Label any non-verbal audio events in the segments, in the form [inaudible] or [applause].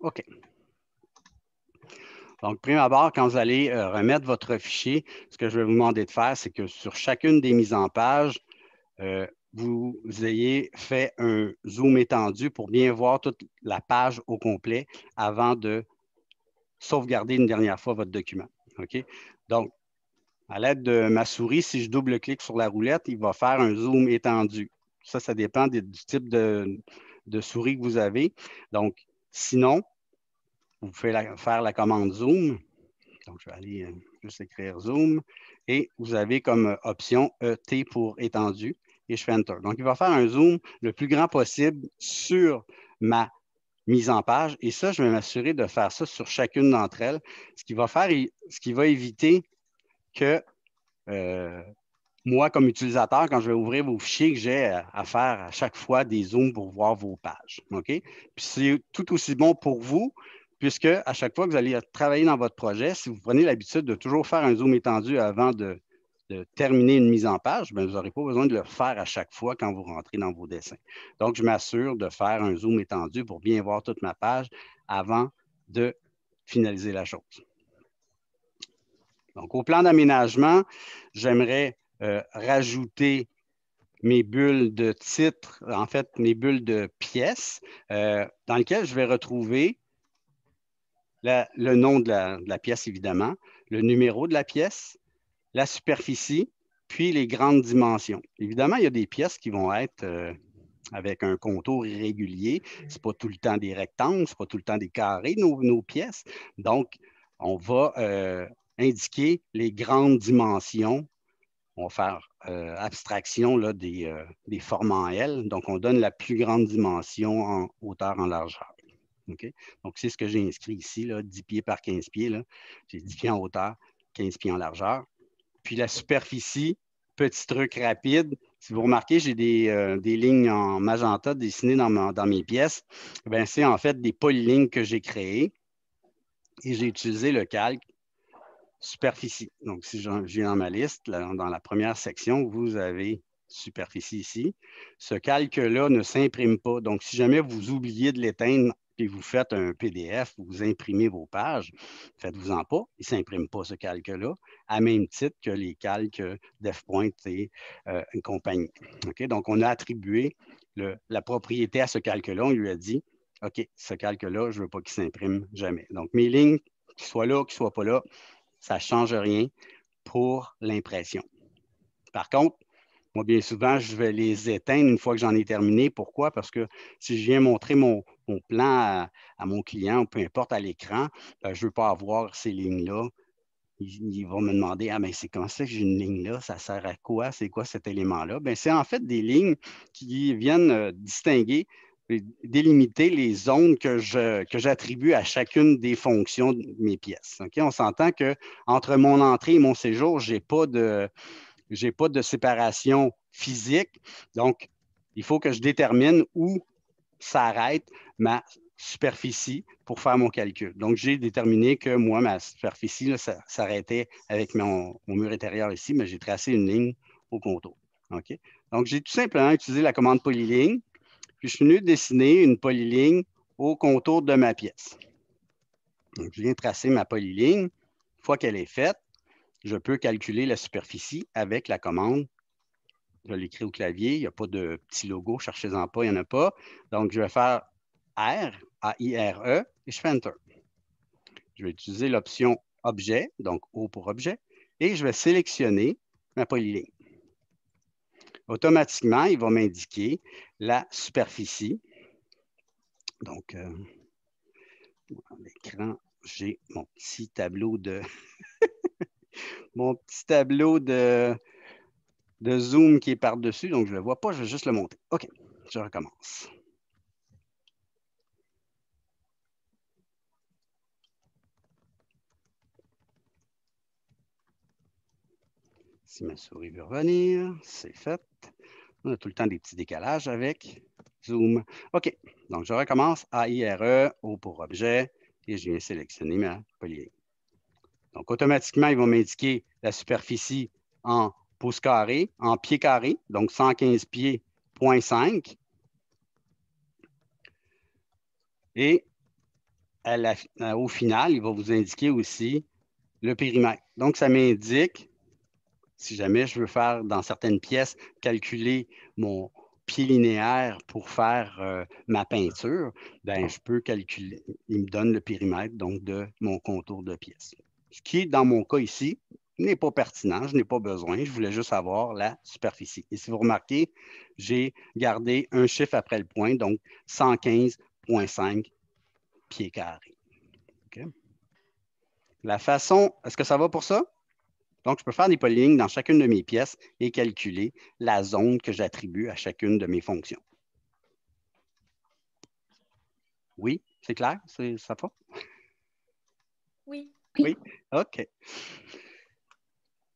OK. Donc, premier abord, quand vous allez euh, remettre votre fichier, ce que je vais vous demander de faire, c'est que sur chacune des mises en page, euh, vous ayez fait un zoom étendu pour bien voir toute la page au complet avant de sauvegarder une dernière fois votre document. OK? Donc, à l'aide de ma souris, si je double-clique sur la roulette, il va faire un zoom étendu. Ça, ça dépend du type de, souris que vous avez. Donc, sinon, vous pouvez faire la commande zoom. Donc, je vais aller euh, juste écrire zoom. Et vous avez comme option ET pour étendu. Et je fais Enter. Donc, il va faire un zoom le plus grand possible sur ma mise en page. Et ça, je vais m'assurer de faire ça sur chacune d'entre elles. Ce qui va faire, ce qui va éviter que euh, moi, comme utilisateur, quand je vais ouvrir vos fichiers, que j'ai à faire à chaque fois des zooms pour voir vos pages. OK? Puis c'est tout aussi bon pour vous, puisque à chaque fois que vous allez travailler dans votre projet, si vous prenez l'habitude de toujours faire un zoom étendu avant de, terminer une mise en page, ben, vous n'aurez pas besoin de le faire à chaque fois quand vous rentrez dans vos dessins. Donc, je m'assure de faire un zoom étendu pour bien voir toute ma page avant de finaliser la chose. Donc, au plan d'aménagement, j'aimerais euh, rajouter mes bulles de titre, en fait, mes bulles de pièces, euh, dans lesquelles je vais retrouver le nom de la, pièce, évidemment, le numéro de la pièce, la superficie, puis les grandes dimensions. Évidemment, il y a des pièces qui vont être euh, avec un contour irrégulier. Ce n'est pas tout le temps des rectangles, ce n'est pas tout le temps des carrés, nos, nos pièces. Donc, on va indiquer les grandes dimensions. On va faire euh, abstraction là, des, euh, formes en L. Donc, on donne la plus grande dimension en hauteur, en largeur. Donc, c'est ce que j'ai inscrit ici, là, 10 pieds par 15 pieds. J'ai 10 pieds en hauteur, 15 pieds en largeur. Puis la superficie, petit truc rapide. Si vous remarquez, j'ai des, euh, lignes en magenta dessinées dans, dans mes pièces. Eh c'est en fait des polylignes que j'ai créées. Et j'ai utilisé le calque superficie. Donc, si j'ai dans ma liste, dans la première section, vous avez superficie ici. Ce calque-là ne s'imprime pas. Donc, si jamais vous oubliez de l'éteindre et vous faites un PDF, vous imprimez vos pages, faites-vous-en pas, il ne s'imprime pas ce calque-là, à même titre que les calques d'F-Point et euh, compagnie. Donc, on a attribué la propriété à ce calque-là. On lui a dit, OK, ce calque-là, je ne veux pas qu'il s'imprime jamais. Donc, mes lignes, qu'ils soient là, qu'ils ne soient pas là, ça ne change rien pour l'impression. Par contre, moi, bien souvent, je vais les éteindre une fois que j'en ai terminé. Pourquoi? Parce que si je viens montrer mon, plan à, mon client, peu importe à l'écran, ben, je ne veux pas avoir ces lignes-là. Ils, vont me demander Ah, mais c'est comment ça que j'ai une ligne là? Ça sert à quoi? C'est quoi cet élément-là? Ben, c'est en fait des lignes qui viennent euh, distinguer délimiter les zones que, que j'attribue à chacune des fonctions de mes pièces. On s'entend qu'entre mon entrée et mon séjour, je n'ai pas, de, pas de séparation physique. Donc, il faut que je détermine où s'arrête ma superficie pour faire mon calcul. Donc, j'ai déterminé que moi, ma superficie ça, s'arrêtait avec mon, mur intérieur ici, mais j'ai tracé une ligne au contour. Donc, j'ai tout simplement utilisé la commande polyligne puis je suis venu dessiner une polyligne au contour de ma pièce. Donc, je viens tracer ma polyligne. Une fois qu'elle est faite, je peux calculer la superficie avec la commande. Je l'écris au clavier. Il n'y a pas de petit logo. Cherchez-en pas, il n'y en a pas. Donc, je vais faire R, A-I-R-E, et je fais Enter. Je vais utiliser l'option Objet, donc O pour Objet, et je vais sélectionner ma polyligne automatiquement, il va m'indiquer la superficie. Donc, euh, l'écran, j'ai mon petit tableau de [laughs] mon petit tableau de, de zoom qui est par-dessus. Donc, je ne le vois pas, je vais juste le monter. OK, je recommence. Si ma souris veut revenir, c'est fait. On a tout le temps des petits décalages avec Zoom. OK, donc je recommence AIRE, O pour objet, et je viens sélectionner ma polyligne. Donc, automatiquement, il va m'indiquer la superficie en pouces carrés, en pieds carrés, donc 115 pieds, 0.5. Et au final, il va vous indiquer aussi le périmètre. Donc, ça m'indique, si jamais je veux faire dans certaines pièces, calculer mon pied linéaire pour faire euh, ma peinture, ben, je peux calculer, il me donne le périmètre donc de mon contour de pièce. Ce qui, dans mon cas ici, n'est pas pertinent, je n'ai pas besoin, je voulais juste avoir la superficie. Et si vous remarquez, j'ai gardé un chiffre après le point, donc 115,5 pieds carrés. La façon, est-ce que ça va pour ça? Donc, je peux faire des polylignes dans chacune de mes pièces et calculer la zone que j'attribue à chacune de mes fonctions. Oui, c'est clair? Ça va? Oui. Oui, OK.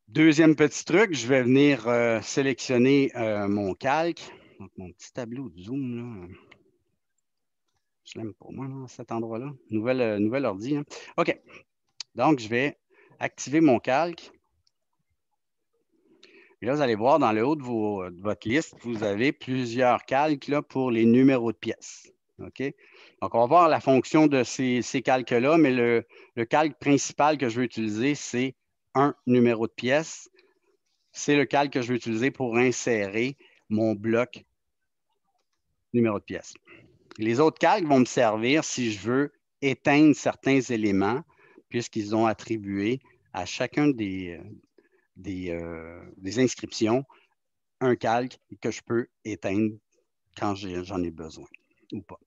Deuxième petit truc, je vais venir euh, sélectionner euh, mon calque. Donc, mon petit tableau de zoom, là. Je l'aime pour moi, cet endroit-là. Nouvelle, euh, nouvelle ordi. Hein. OK. Donc, je vais activer mon calque. Et là, vous allez voir dans le haut de, votre liste, vous avez plusieurs calques là, pour les numéros de pièces. OK? Donc, on va voir la fonction de ces, calques-là, mais le, le, calque principal que je vais utiliser, c'est un numéro de pièce. C'est le calque que je vais utiliser pour insérer mon bloc numéro de pièce. Les autres calques vont me servir si je veux éteindre certains éléments, puisqu'ils ont attribué à chacun des, des, euh, des, inscriptions un calque que je peux éteindre quand j'en ai, besoin ou pas.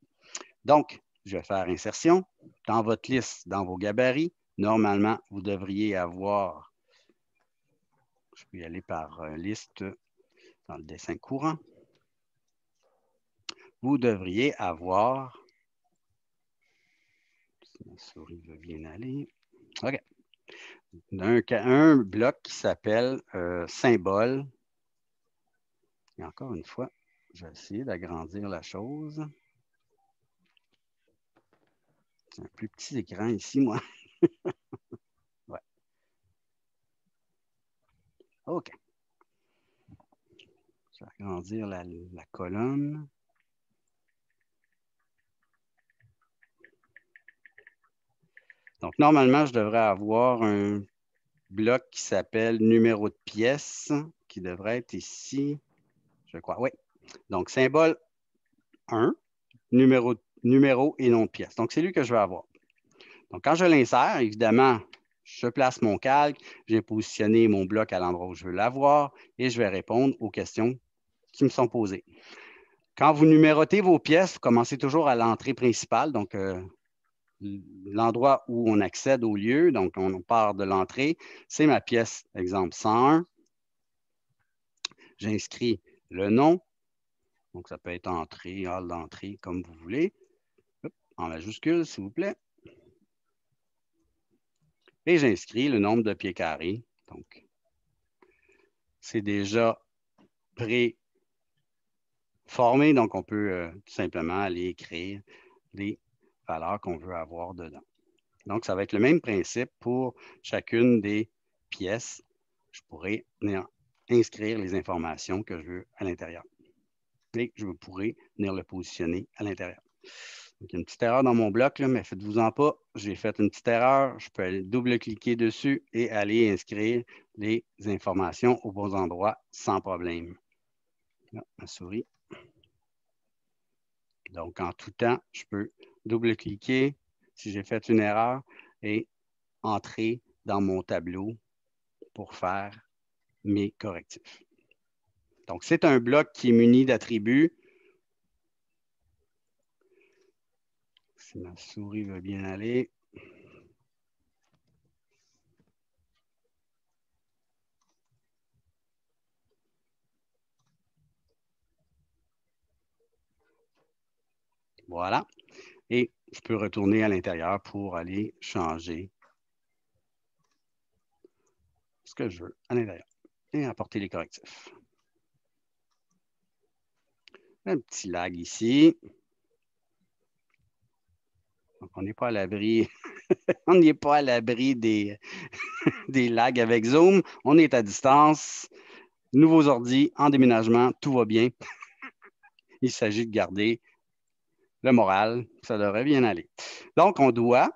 Donc, je vais faire insertion. Dans votre liste, dans vos gabarits, normalement, vous devriez avoir, je peux aller par euh, liste dans le dessin courant vous devriez avoir, si ma souris veut bien aller, OK, un, bloc qui s'appelle euh, symbole. Et encore une fois, je vais essayer d'agrandir la chose. C'est un plus petit écran ici, moi. [laughs] ouais. OK. Je vais agrandir la colonne. Donc, normalement, je devrais avoir un bloc qui s'appelle numéro de pièce, qui devrait être ici, je crois. Oui. Donc, symbole 1, numéro, numéro et nom de pièce. Donc, c'est lui que je vais avoir. Donc, quand je l'insère, évidemment, je place mon calque, j'ai positionné mon bloc à l'endroit où je veux l'avoir et je vais répondre aux questions qui me sont posées. Quand vous numérotez vos pièces, vous commencez toujours à l'entrée principale, donc euh, l'endroit où on accède au lieu, donc on part de l'entrée, c'est ma pièce, exemple 101. J'inscris le nom, donc ça peut être entrée, hall d'entrée, comme vous voulez, en majuscule, s'il vous plaît. Et j'inscris le nombre de pieds carrés. Donc, c'est déjà pré-formé, donc on peut euh, tout simplement aller écrire les valeur qu'on veut avoir dedans. Donc, ça va être le même principe pour chacune des pièces. Je pourrais venir inscrire les informations que je veux à l'intérieur. Et je pourrais venir le positionner à l'intérieur. Donc, il y a une petite erreur dans mon bloc, mais faites-vous-en pas. J'ai fait une petite erreur. Je peux double-cliquer dessus et aller inscrire les informations aux bons endroits sans problème. Ma souris. Donc, en tout temps, je peux double-cliquer si j'ai fait une erreur et entrer dans mon tableau pour faire mes correctifs. Donc, c'est un bloc qui est muni d'attributs. Si ma souris veut bien aller. Voilà. Et je peux retourner à l'intérieur pour aller changer ce que je veux à l'intérieur et apporter les correctifs. Un petit lag ici. Donc, on n'est pas à l'abri. [laughs] on n'est pas à l'abri des, [laughs] des lags avec Zoom. On est à distance. Nouveaux ordi en déménagement, tout va bien. [laughs] Il s'agit de garder le moral, ça devrait bien aller. Donc, on doit,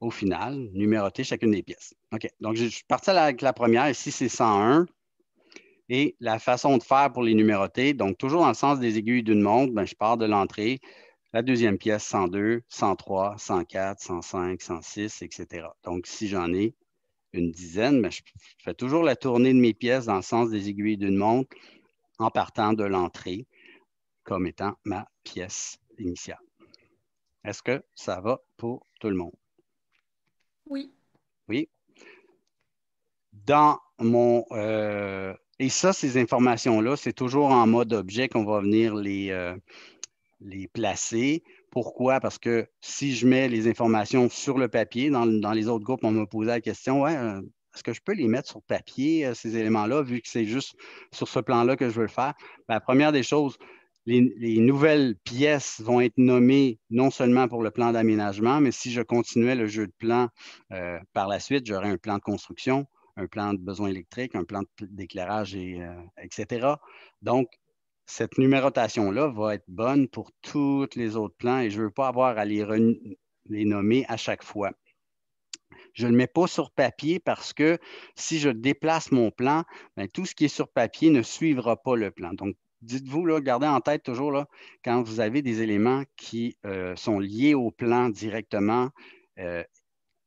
au final, numéroter chacune des pièces. OK. Donc, je suis parti avec la première. Ici, c'est 101. Et la façon de faire pour les numéroter, donc toujours dans le sens des aiguilles d'une montre, ben, je pars de l'entrée. La deuxième pièce, 102, 103, 104, 105, 106, etc. Donc, si j'en ai une dizaine, ben, je fais toujours la tournée de mes pièces dans le sens des aiguilles d'une montre en partant de l'entrée comme étant ma pièce initiale. Est-ce que ça va pour tout le monde? Oui. Oui. Dans mon... Euh, et ça, ces informations-là, c'est toujours en mode objet qu'on va venir les, euh, les placer. Pourquoi? Parce que si je mets les informations sur le papier, dans, les autres groupes, on m'a posé la question, ouais, euh, est-ce que je peux les mettre sur papier, euh, ces éléments-là, vu que c'est juste sur ce plan-là que je veux le faire? La première des choses, les, nouvelles pièces vont être nommées non seulement pour le plan d'aménagement, mais si je continuais le jeu de plans euh, par la suite, j'aurais un plan de construction, un plan de besoin électrique, un plan d'éclairage, etc. Donc, cette numérotation-là va être bonne pour tous les autres plans et je ne veux pas avoir à les nommer à chaque fois. Je ne le mets pas sur papier parce que si je déplace mon plan, ben, tout ce qui est sur papier ne suivra pas le plan. Donc, dites-vous, gardez en tête toujours, quand vous avez des éléments qui euh, sont liés au plan directement, euh,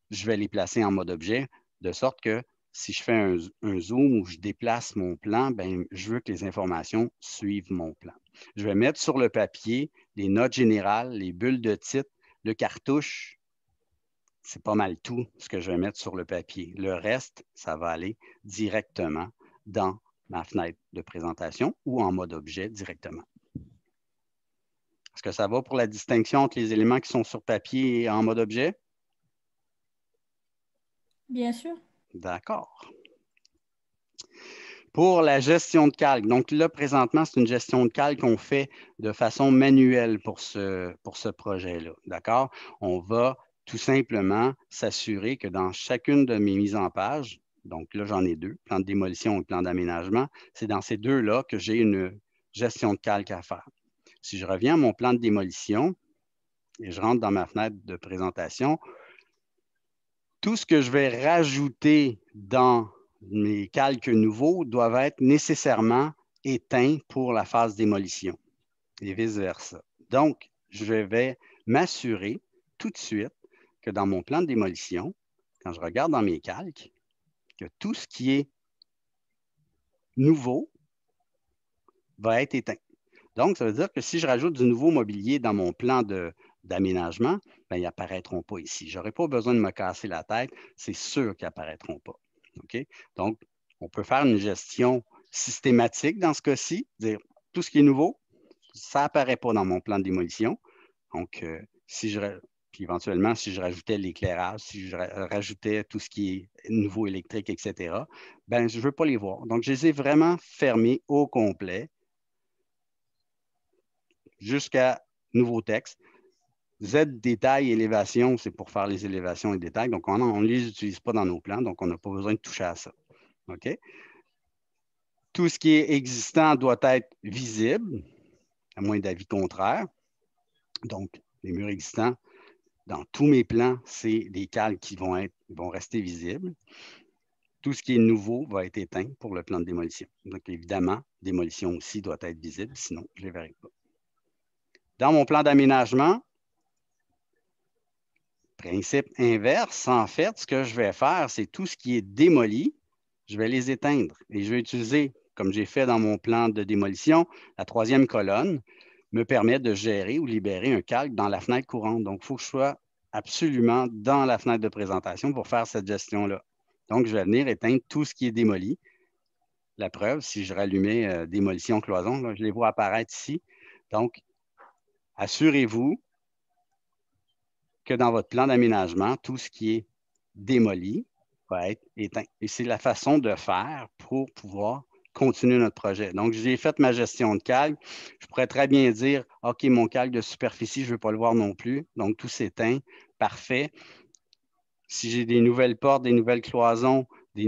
je vais les placer en mode objet, de sorte que si je fais un, zoom ou je déplace mon plan, ben, je veux que les informations suivent mon plan. Je vais mettre sur le papier les notes générales, les bulles de titre, le cartouche. C'est pas mal tout ce que je vais mettre sur le papier. Le reste, ça va aller directement dans ma fenêtre de présentation ou en mode objet directement. Est-ce que ça va pour la distinction entre les éléments qui sont sur papier et en mode objet? Bien sûr. D'accord. Pour la gestion de calque, donc là, présentement, c'est une gestion de calque qu'on fait de façon manuelle pour ce, pour ce projet-là. D'accord? On va tout simplement s'assurer que dans chacune de mes mises en page, donc là, j'en ai deux, plan de démolition et plan d'aménagement, c'est dans ces deux-là que j'ai une gestion de calque à faire. Si je reviens à mon plan de démolition et je rentre dans ma fenêtre de présentation, tout ce que je vais rajouter dans mes calques nouveaux doivent être nécessairement éteints pour la phase démolition et vice-versa. Donc, je vais m'assurer tout de suite que dans mon plan de démolition, quand je regarde dans mes calques, que tout ce qui est nouveau va être éteint. Donc, ça veut dire que si je rajoute du nouveau mobilier dans mon plan d'aménagement, ben, ils n'apparaîtront pas ici. Je n'aurai pas besoin de me casser la tête, c'est sûr qu'ils n'apparaîtront pas. Donc, on peut faire une gestion systématique dans ce cas-ci, dire tout ce qui est nouveau, ça n'apparaît pas dans mon plan de démolition. Donc, euh, si je, puis éventuellement, si je rajoutais l'éclairage, si je rajoutais tout ce qui est nouveau électrique, etc., ben, je ne veux pas les voir. Donc, je les ai vraiment fermés au complet jusqu'à nouveau texte. Z détail, élévation, c'est pour faire les élévations et détails. Donc, on ne les utilise pas dans nos plans, donc on n'a pas besoin de toucher à ça. OK? Tout ce qui est existant doit être visible, à moins d'avis contraire. Donc, les murs existants, dans tous mes plans, c'est des cales qui vont, vont rester visibles. Tout ce qui est nouveau va être éteint pour le plan de démolition. Donc, évidemment, démolition aussi doit être visible, sinon je ne les verrai pas. Dans mon plan d'aménagement, Principe inverse, en fait, ce que je vais faire, c'est tout ce qui est démoli, je vais les éteindre et je vais utiliser, comme j'ai fait dans mon plan de démolition, la troisième colonne me permet de gérer ou libérer un calque dans la fenêtre courante. Donc, il faut que je sois absolument dans la fenêtre de présentation pour faire cette gestion-là. Donc, je vais venir éteindre tout ce qui est démoli. La preuve, si je rallumais euh, démolition cloison, je les vois apparaître ici. Donc, assurez-vous que dans votre plan d'aménagement, tout ce qui est démoli va être éteint. Et c'est la façon de faire pour pouvoir continuer notre projet. Donc, j'ai fait ma gestion de calque. Je pourrais très bien dire, OK, mon calque de superficie, je ne veux pas le voir non plus. Donc, tout s'éteint. Parfait. Si j'ai des nouvelles portes, des nouvelles cloisons, des,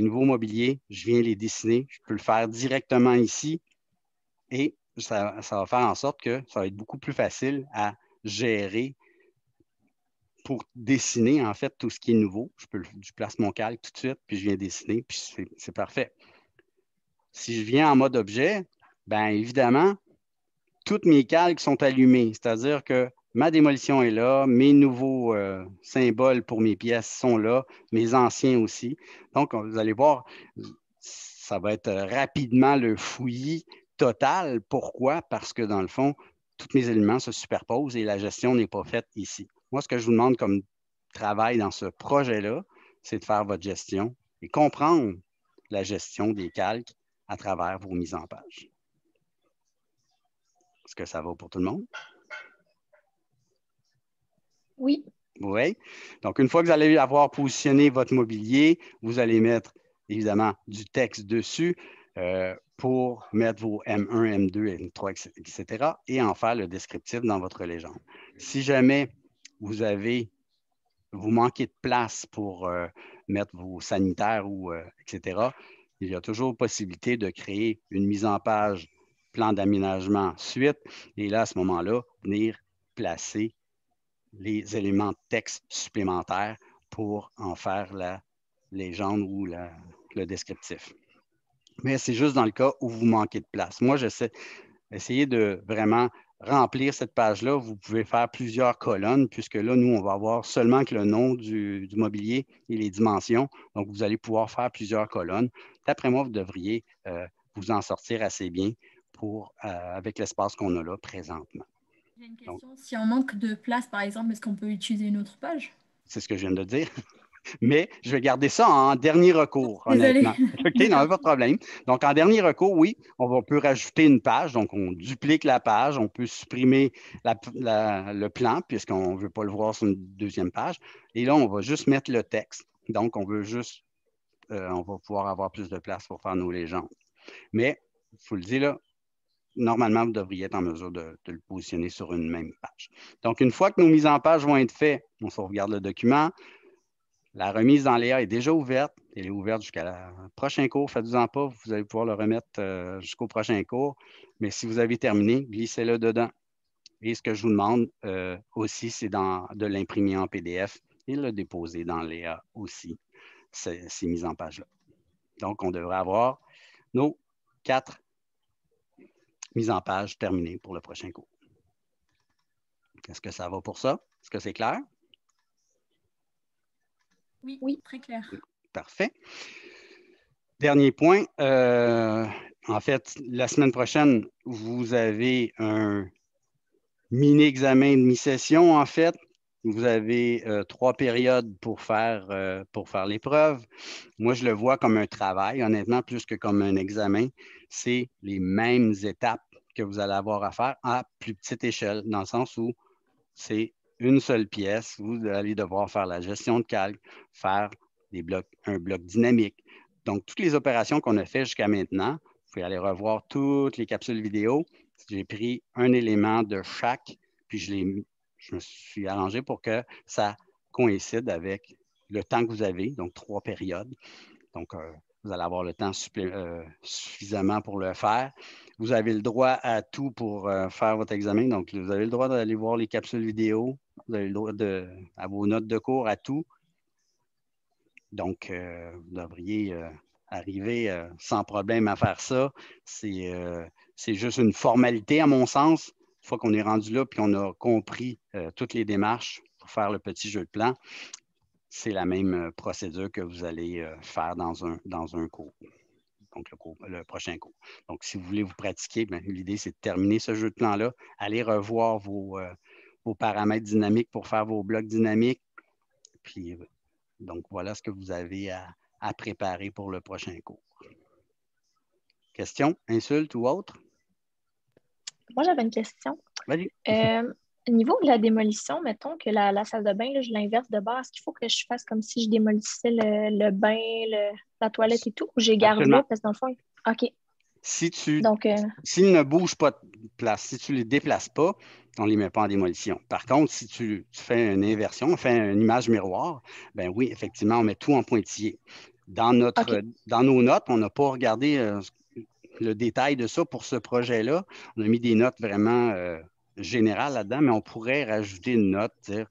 nouveaux mobiliers, je viens les dessiner. Je peux le faire directement ici. Et ça, va faire en sorte que ça va être beaucoup plus facile à gérer pour dessiner, en fait, tout ce qui est nouveau. Je, peux, je place mon calque tout de suite, puis je viens dessiner, puis c'est parfait. Si je viens en mode objet, bien évidemment, toutes mes calques sont allumés, c'est-à-dire que ma démolition est là, mes nouveaux euh, symboles pour mes pièces sont là, mes anciens aussi. Donc, vous allez voir, ça va être rapidement le fouillis total. Pourquoi? Parce que dans le fond, tous mes éléments se superposent et la gestion n'est pas faite ici. Moi, ce que je vous demande comme travail dans ce projet-là, c'est de faire votre gestion et comprendre la gestion des calques à travers vos mises en page? Est-ce que ça va pour tout le monde? Oui. Oui. Donc, une fois que vous allez avoir positionné votre mobilier, vous allez mettre évidemment du texte dessus euh, pour mettre vos M1, M2, M3, etc. et en faire le descriptif dans votre légende. Si jamais vous avez, vous manquez de place pour euh, mettre vos sanitaires ou euh, etc., il y a toujours possibilité de créer une mise en page plan d'aménagement suite. Et là, à ce moment-là, venir placer les éléments de texte supplémentaires pour en faire la légende ou le descriptif. Mais c'est juste dans le cas où vous manquez de place. Moi, j'essaie d'essayer de vraiment remplir cette page-là. Vous pouvez faire plusieurs colonnes, puisque là, nous, on va avoir seulement que le nom du, mobilier et les dimensions. Donc, vous allez pouvoir faire plusieurs colonnes. D'après moi, vous devriez euh, vous en sortir assez bien pour, euh, avec l'espace qu'on a là présentement. J'ai une question. si on manque de place, par exemple, est-ce qu'on peut utiliser une autre page? C'est ce que je viens de dire. Mais je vais garder ça en dernier recours, [laughs] honnêtement. OK, non, pas de problème. Donc, en dernier recours, oui, on, peut rajouter une page. Donc, on duplique la page. On peut supprimer le plan, puisqu'on ne veut pas le voir sur une deuxième page. Et là, on va juste mettre le texte. Donc, on veut juste, euh, on va pouvoir avoir plus de place pour faire nos légendes. Mais, il faut le dire là, normalement, vous devriez être en mesure de, le positionner sur une même page. Donc, une fois que nos mises en page vont être faites, on sauvegarde le document. La remise dans Léa est déjà ouverte. Elle est ouverte jusqu'à la prochain cours. Faites-en pas, vous allez pouvoir le remettre euh, jusqu'au prochain cours. Mais si vous avez terminé, glissez-le dedans. Et ce que je vous demande euh, aussi, c'est de l'imprimer en PDF et le déposer dans Léa aussi, ces mises en page-là. Donc, on devrait avoir nos quatre mise en page terminée pour le prochain cours. Est-ce que ça va pour ça? Est-ce que c'est clair? Oui, oui, très clair. Parfait. Dernier point. Euh, en fait, la semaine prochaine, vous avez un mini-examen de mi-session, en fait. Vous avez euh, trois périodes pour faire, euh, pour faire l'épreuve. Moi, je le vois comme un travail, honnêtement, plus que comme un examen. C'est les mêmes étapes que vous allez avoir à faire à plus petite échelle, dans le sens où c'est une seule pièce. Vous allez devoir faire la gestion de calque, faire un bloc dynamique. Donc, toutes les opérations qu'on a faites jusqu'à maintenant, vous pouvez aller revoir toutes les capsules vidéo. J'ai pris un élément de chaque, puis je me suis arrangé pour que ça coïncide avec le temps que vous avez, donc trois périodes. Donc, euh, vous allez avoir le temps euh, suffisamment pour le faire. Vous avez le droit à tout pour euh, faire votre examen. Donc, vous avez le droit d'aller voir les capsules vidéo. À vos notes de cours, à tout. Donc, vous devriez arriver sans problème à faire ça. C'est juste une formalité, à mon sens une fois qu'on est rendu là puis qu'on a compris euh, toutes les démarches pour faire le petit jeu de plan, c'est la même euh, procédure que vous allez euh, faire dans un, dans un cours. Donc, le, prochain cours. Donc, si vous voulez vous pratiquer, ben, l'idée, c'est de terminer ce jeu de plan-là, aller revoir vos, paramètres dynamiques pour faire vos blocs dynamiques. Puis, donc, voilà ce que vous avez à, à préparer pour le prochain cours. Questions, insultes ou autres? Moi, j'avais une question. Euh, au niveau de la démolition, mettons que la, salle de bain, je l'inverse de base. Est-ce qu'il faut que je fasse comme si je démolissais le, bain, la toilette et tout, ou j'ai gardé parce que dans le fond, OK. Si tu, Donc, euh, s'ils ne bougent pas de place, si tu ne les déplaces pas, on ne les met pas en démolition. Par contre, si tu, fais une inversion, on fait une image miroir, ben oui, effectivement, on met tout en pointillé. Dans, notre, dans nos notes, on n'a pas regardé euh, le détail de ça pour ce projet-là. On a mis des notes vraiment générales là-dedans, mais on pourrait rajouter une note, dire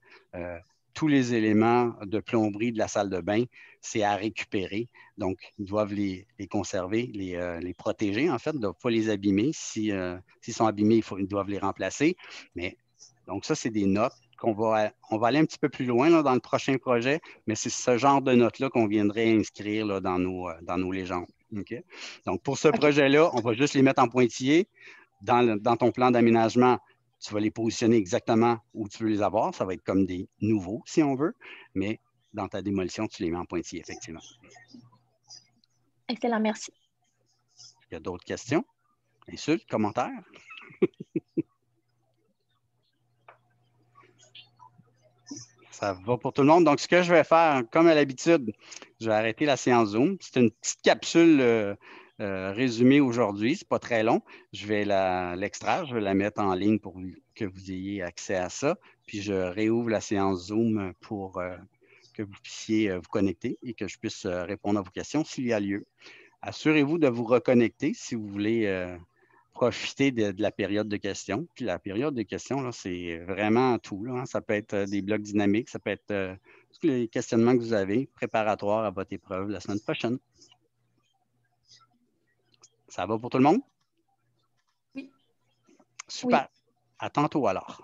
tous les éléments de plomberie de la salle de bain, c'est à récupérer. Donc, ils doivent les, conserver, les, les, protéger, en fait, ils ne doivent pas les abîmer. S'ils sont abîmés, il faut, ils doivent les remplacer. Mais donc, ça, c'est des notes qu'on va, on va aller un petit peu plus loin dans le prochain projet, mais c'est ce genre de notes-là qu'on viendrait inscrire dans, nos, euh, dans nos légendes. Donc, pour ce projet-là, on va juste les mettre en pointillé. Dans, dans ton plan d'aménagement, tu vas les positionner exactement où tu veux les avoir. Ça va être comme des nouveaux, si on veut, mais dans ta démolition, tu les mets en pointillé, effectivement. Excellent, merci. Il y a d'autres questions? Insultes, commentaires? [laughs] Ça va pour tout le monde. Donc, ce que je vais faire, comme à l'habitude, je vais arrêter la séance Zoom. C'est une petite capsule euh, euh, résumée aujourd'hui. Ce n'est pas très long. Je vais l'extraire, je vais la mettre en ligne pour que vous ayez accès à ça. Puis, je réouvre la séance Zoom pour euh, que vous puissiez vous connecter et que je puisse répondre à vos questions s'il y a lieu. Assurez-vous de vous reconnecter si vous voulez profiter de, la période de questions. Puis la période de questions, c'est vraiment tout. Hein. Ça peut être euh, des blocs dynamiques, ça peut être euh, tous les questionnements que vous avez préparatoires à votre épreuve la semaine prochaine. Ça va pour tout le monde? Oui. Super. À tantôt alors.